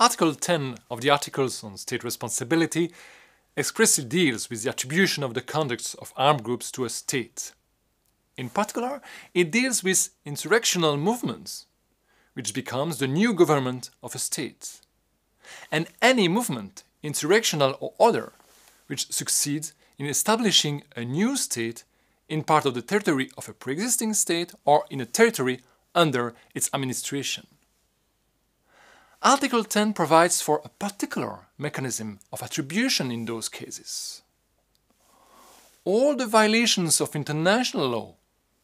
Article 10 of the Articles on State Responsibility expressly deals with the attribution of the conduct of armed groups to a state. In particular, it deals with insurrectional movements, which becomes the new government of a state, and any movement, insurrectional or other, which succeeds in establishing a new state in part of the territory of a pre-existing state or in a territory under its administration. Article 10 provides for a particular mechanism of attribution in those cases. All the violations of international law,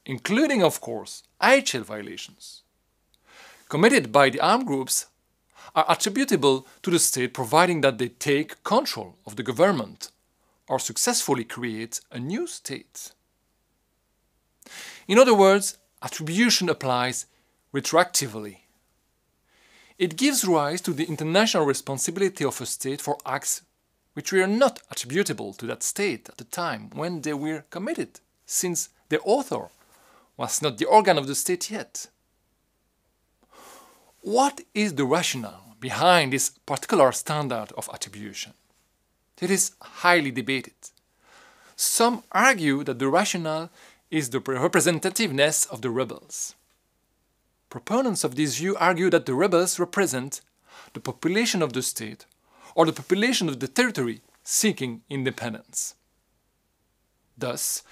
including, of course, IHL violations, committed by the armed groups are attributable to the state providing that they take control of the government or successfully create a new state. In other words, attribution applies retroactively it gives rise to the international responsibility of a state for acts which were not attributable to that state at the time when they were committed, since the author was not the organ of the state yet. What is the rationale behind this particular standard of attribution? It is highly debated. Some argue that the rationale is the representativeness of the rebels. Proponents of this view argue that the rebels represent the population of the state or the population of the territory seeking independence. Thus,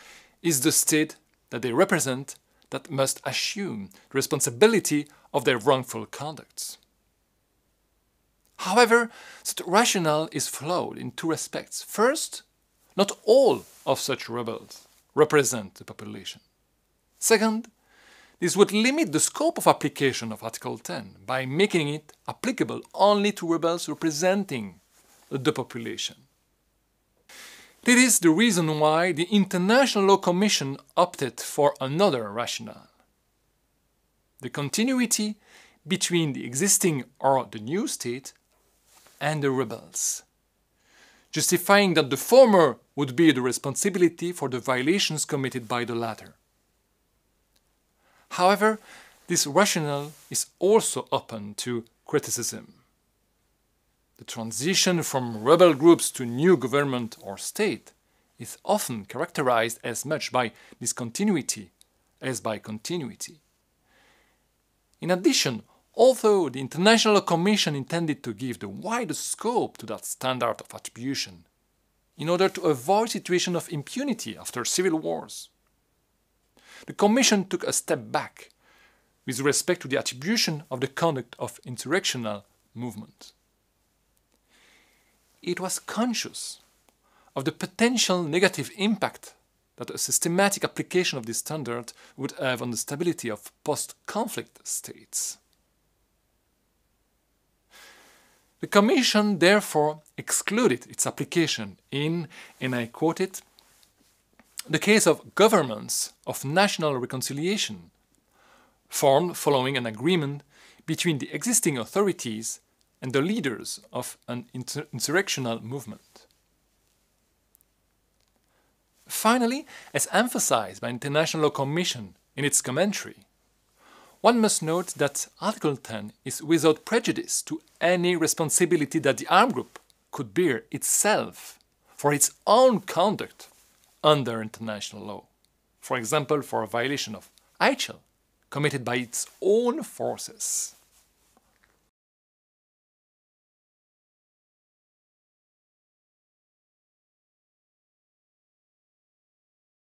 is the state that they represent that must assume the responsibility of their wrongful conducts. However, such rationale is flawed in two respects. First, not all of such rebels represent the population. Second, this would limit the scope of application of Article 10 by making it applicable only to rebels representing the population. This is the reason why the International Law Commission opted for another rationale. The continuity between the existing or the new state and the rebels, justifying that the former would be the responsibility for the violations committed by the latter. However, this rationale is also open to criticism. The transition from rebel groups to new government or state is often characterized as much by discontinuity as by continuity. In addition, although the International Commission intended to give the widest scope to that standard of attribution, in order to avoid situation of impunity after civil wars, the Commission took a step back with respect to the attribution of the conduct of insurrectional movement. It was conscious of the potential negative impact that a systematic application of this standard would have on the stability of post-conflict states. The Commission therefore excluded its application in, and I quote it, the case of governments of national reconciliation, formed following an agreement between the existing authorities and the leaders of an insurrectional movement. Finally, as emphasized by the International Law Commission in its commentary, one must note that Article 10 is without prejudice to any responsibility that the armed group could bear itself for its own conduct under international law. For example, for a violation of IHL committed by its own forces.